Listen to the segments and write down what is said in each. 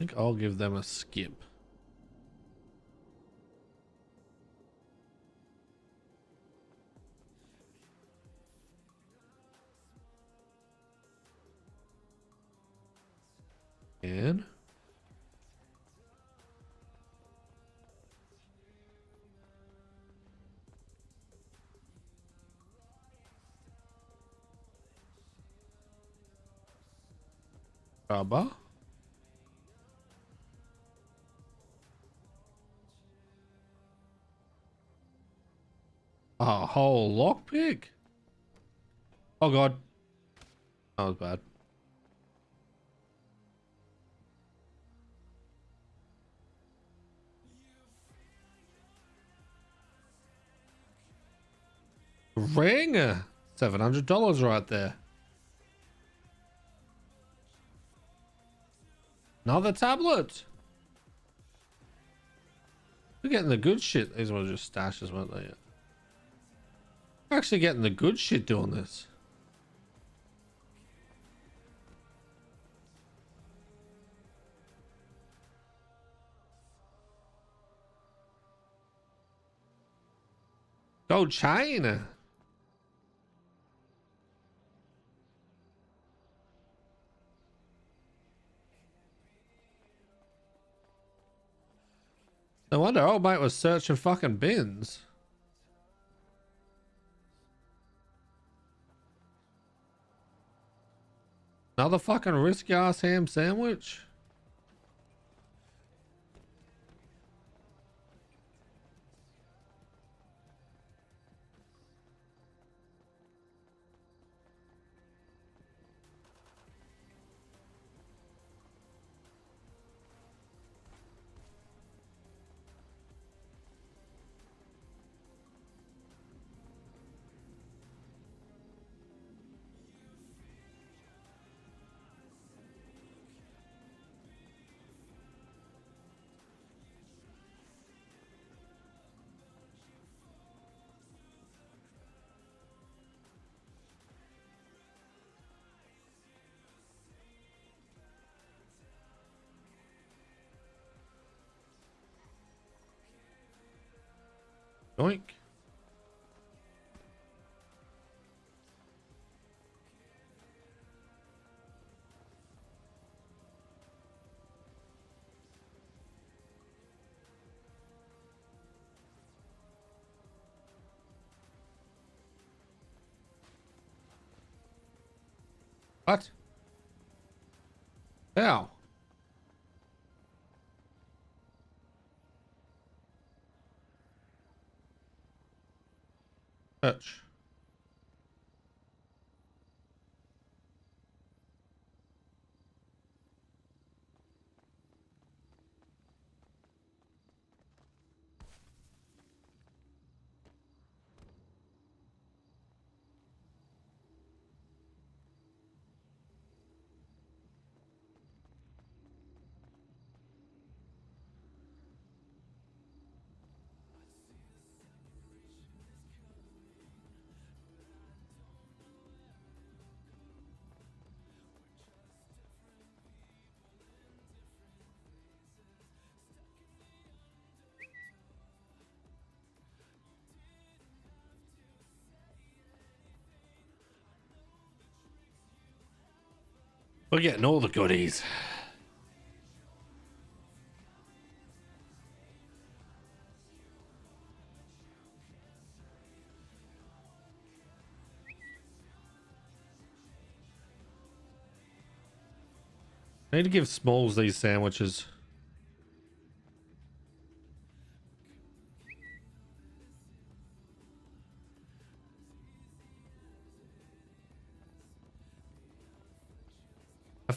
think I'll give them a skip. And Rubber. A whole lockpick? Oh god. That was bad. Ring! $700 right there. Another tablet! We're getting the good shit. These were just stashes, weren't they? We're actually getting the good shit doing this. Go China! No wonder old mate was searching fucking bins. Another fucking risky ass ham sandwich? Yoink. What? How? Touch. We're getting all the goodies. I need to give Smalls these sandwiches.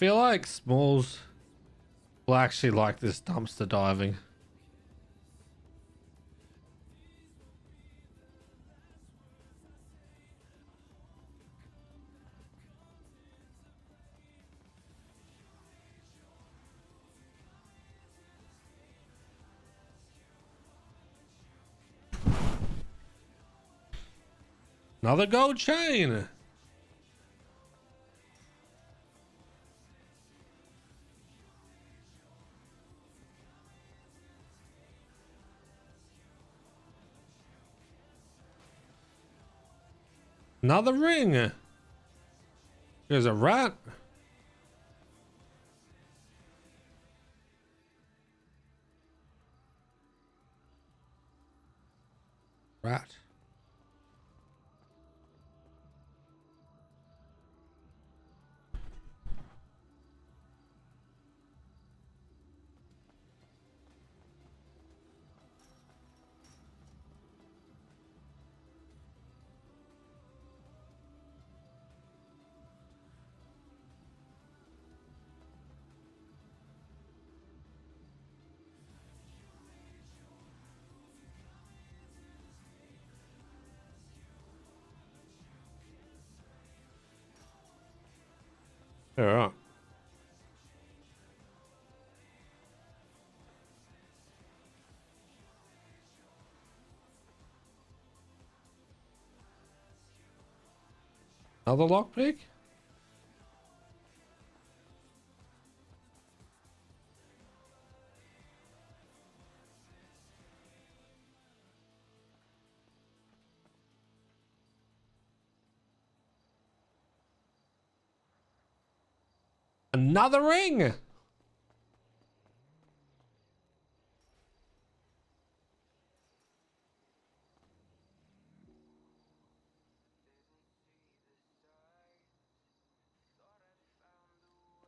Feel like Smalls will actually like this dumpster diving. Another gold chain. Another ring. There's a rat. Rat. All right. Another lockpick? Another ring!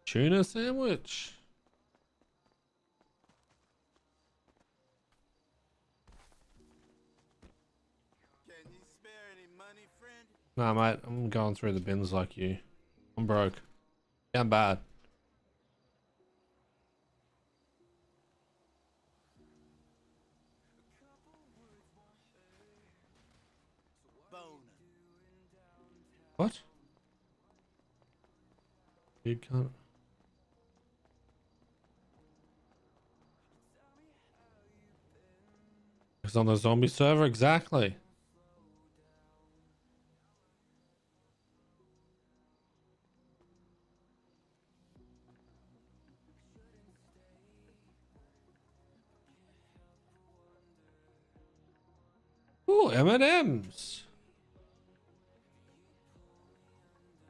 Tuna sandwich. Nah, mate, I'm going through the bins like you. I'm broke. Yeah, I'm bad. What? You can't. It's on the zombie server, exactly. M&M's.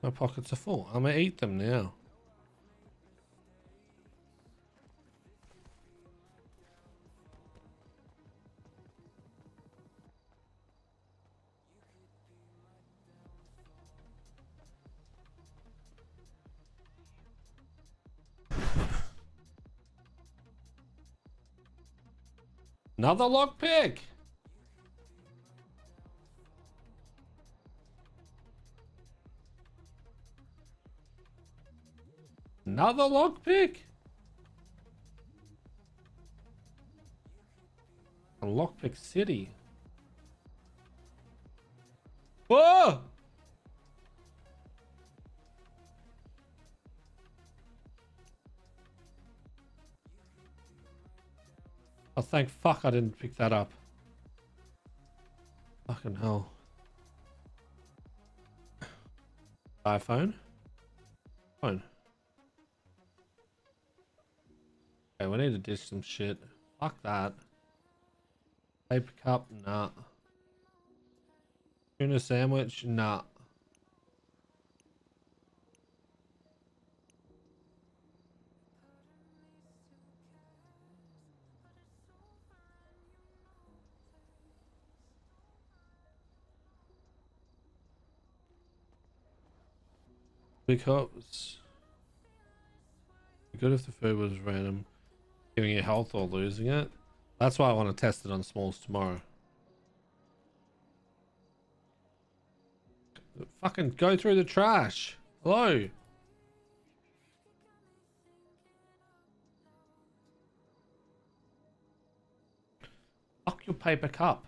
My pockets are full. I'm gonna eat them now. Another lockpick. Another lockpick. A lockpick city. Whoa! Oh, thank fuck I didn't pick that up. Fucking hell. iPhone? Phone. Okay, we need to dish some shit. Fuck that. Paper cup? Nah. Tuna sandwich? Nah. Because good if the food was random, giving you health or losing it. That's why I want to test it on smalls tomorrow. Fucking go through the trash. Hello. Fuck your paper cup.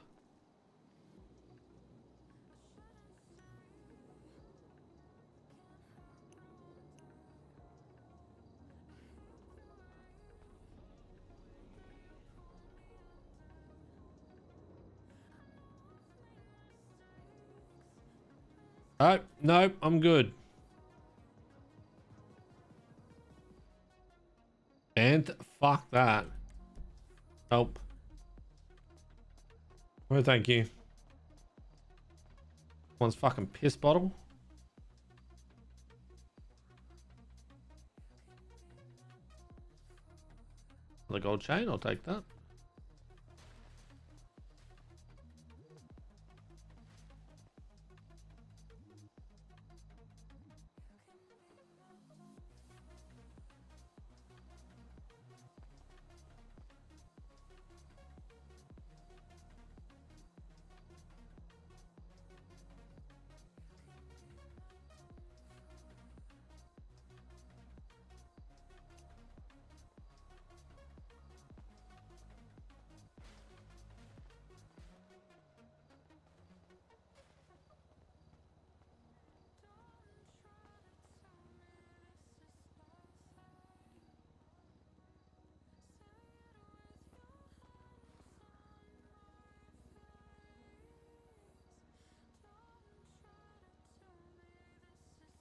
Oh, no, I'm good. And fuck that. Nope. Oh, thank you. One's fucking piss bottle. The gold chain, I'll take that.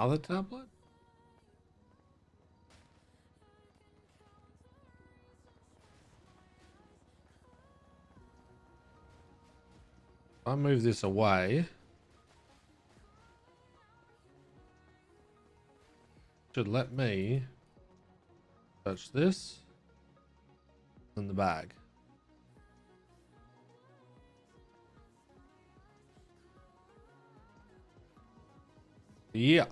Other tablet? I move this away. Should let me touch this in the bag. Yeah.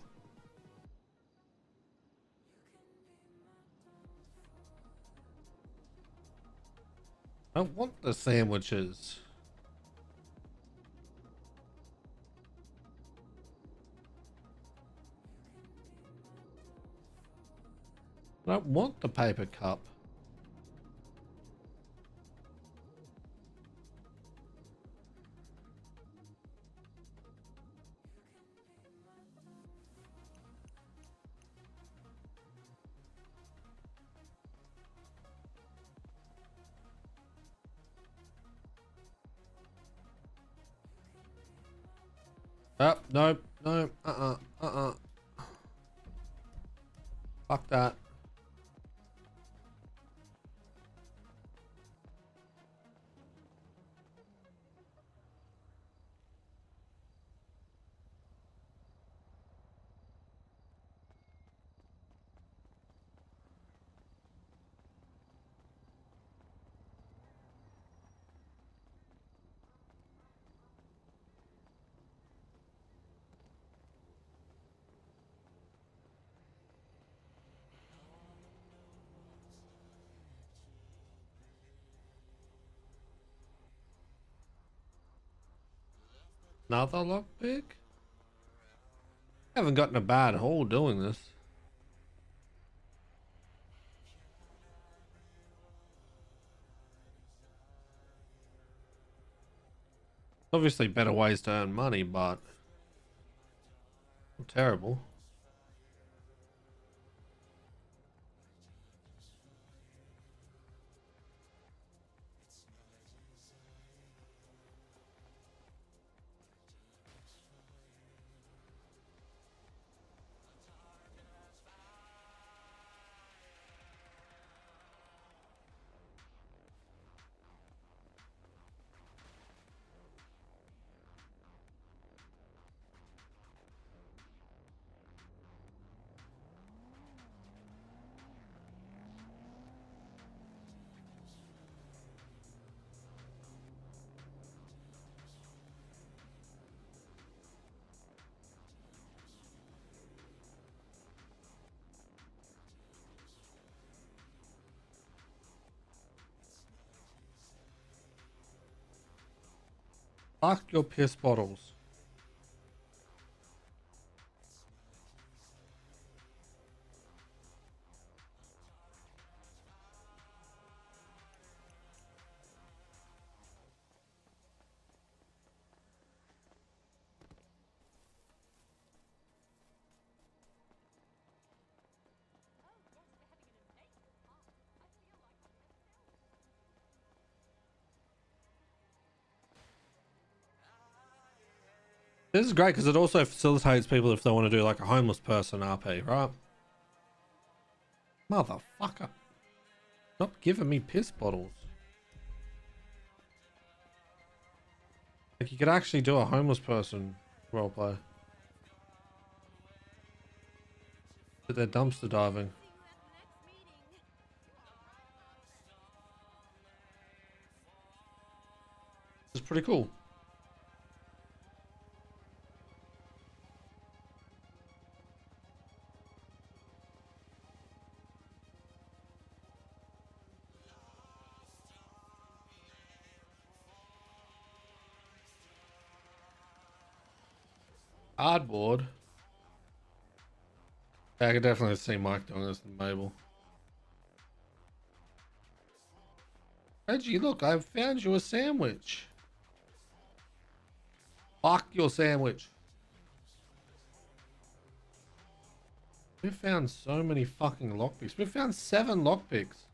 I want the sandwiches. I don't want the paper cup. Oh, Another lockpick? Haven't gotten a bad haul doing this. Obviously better ways to earn money, but terrible. Fuck your piss bottles. This is great because it also facilitates people if they want to do like a homeless person RP, right? Motherfucker. Stop giving me piss bottles. Like you could actually do a homeless person Role play. But they're dumpster diving. This is pretty cool. Cardboard. Yeah, I could definitely see Mike doing this than Mabel. Reggie, look, I've found you a sandwich. Fuck your sandwich. We've found so many fucking lockpicks. We've found seven lockpicks.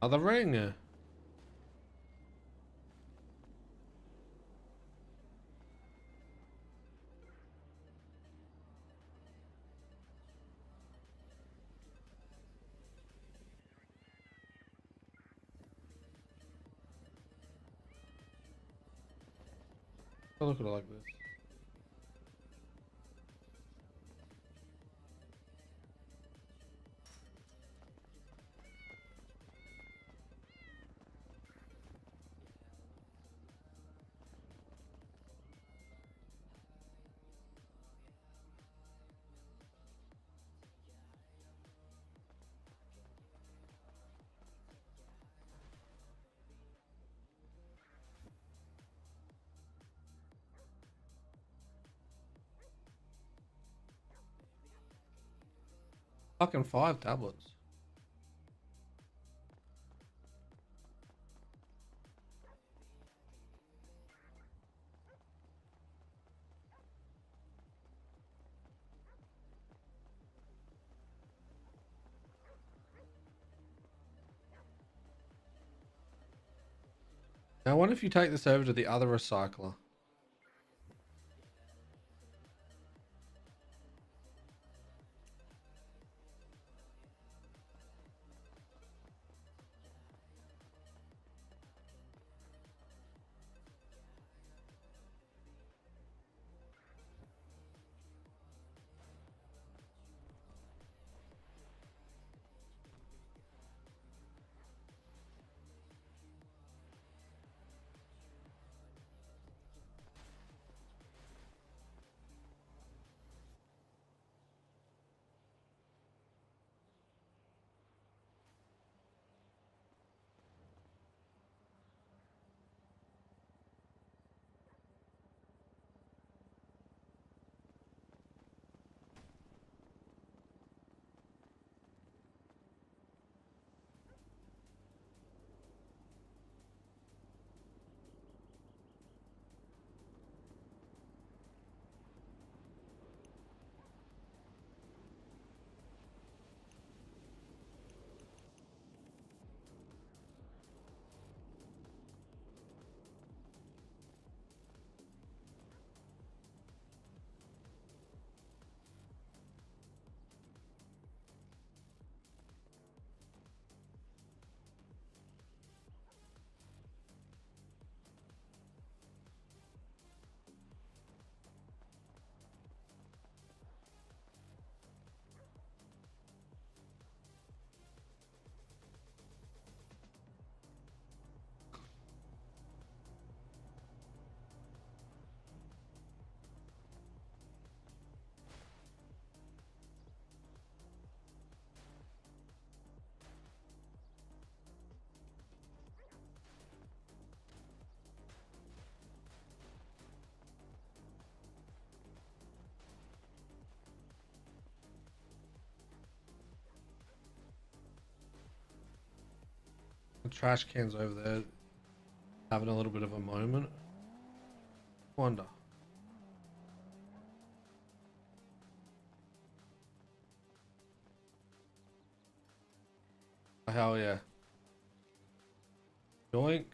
Another ring. I look at it like this. Fucking five tablets. Now, what if you take this over to the other recycler? The trash can's over there having a little bit of a moment. Wonder. Hell yeah. Yoink.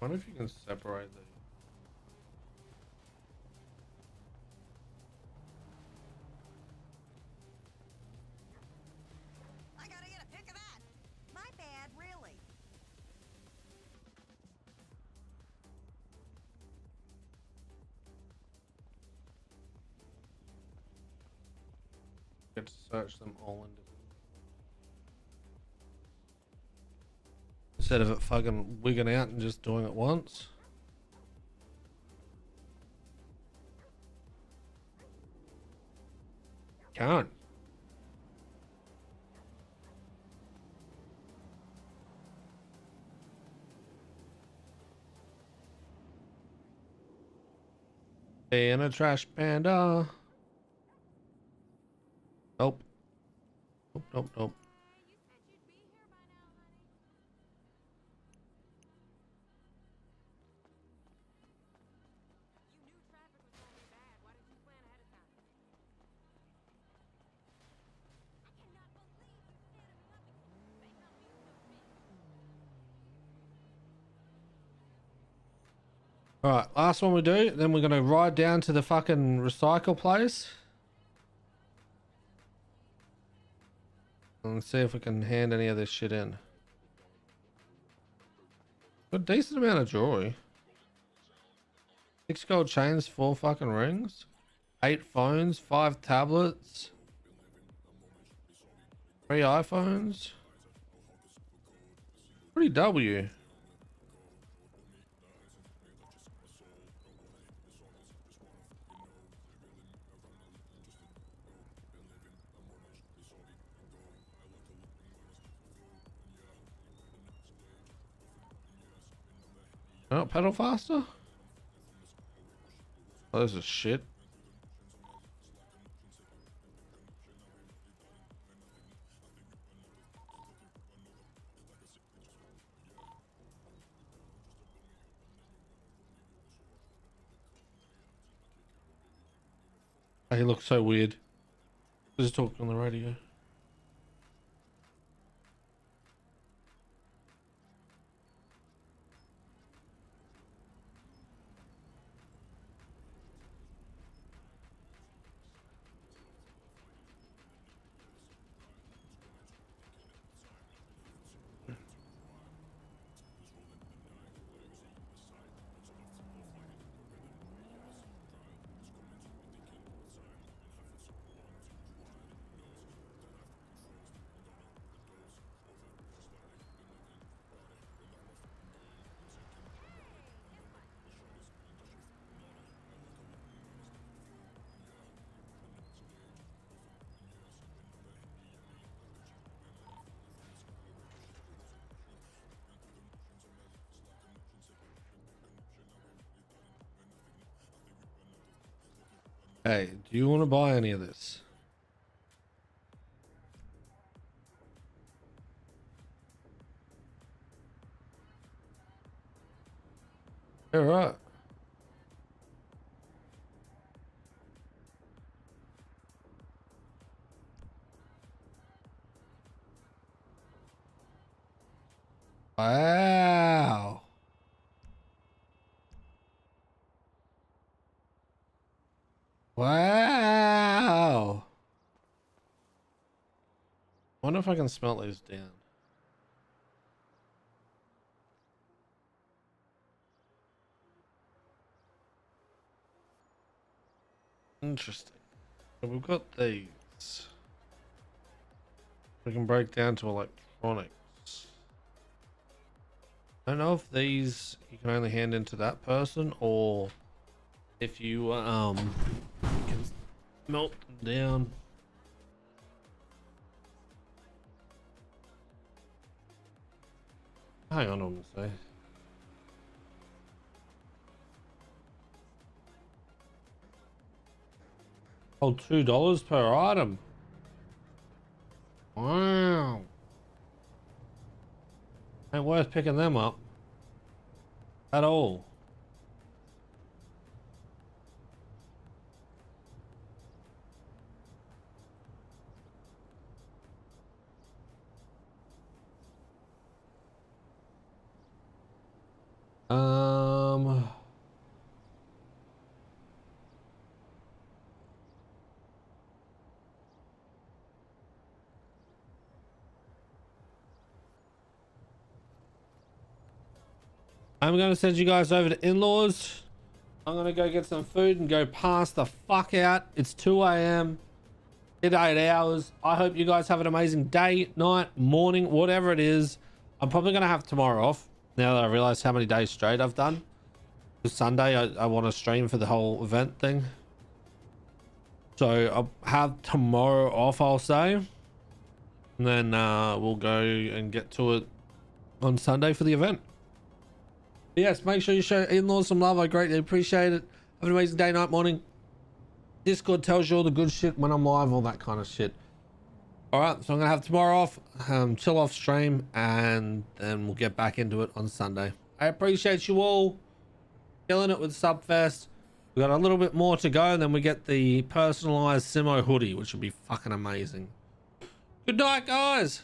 Wonder if you can separate the I gotta get a pic of that. My bad, really. get to search them all individually. Instead of it fucking wigging out and just doing it once. Can't. In a trash panda. Nope. Nope, nope, nope. Bitch. Alright, last one we do, then we're gonna ride down to the fucking recycle place. And see if we can hand any of this shit in. A decent amount of jewelry. Six gold chains, four fucking rings, eight phones, five tablets, three iPhones. Pretty W. Oh, pedal faster? Oh, this is shit. He looks so weird. Just talking on the radio. Hey, do you want to buy any of this? All right. Wow. Wonder if I can smelt these down. Interesting. So we've got these. We can break down to electronics. I don't know if these you can only hand into that person or if you um melt down. Hang on, I'm gonna say. Oh, two dollars per item. Wow. Ain't worth picking them up. At all. Um. I'm gonna send you guys over to in-laws. I'm gonna go get some food and go pass the fuck out. It's 2 a.m. Did eight hours. I hope you guys have an amazing day, night, morning, whatever it is. I'm probably gonna have tomorrow off now that I realize how many days straight I've done. Sunday, I, I want to stream for the whole event thing. So I'll have tomorrow off, I'll say. And then uh, we'll go and get to it on Sunday for the event. But yes, make sure you show in-laws some love. I greatly appreciate it. Have an amazing day, night, morning. Discord tells you all the good shit when I'm live, all that kind of shit. All right, so I'm gonna have tomorrow off, um, chill off stream, and then we'll get back into it on Sunday. I appreciate you all killing it with Subfest. We got a little bit more to go, and then we get the personalized Simo hoodie, which will be fucking amazing. Good night, guys.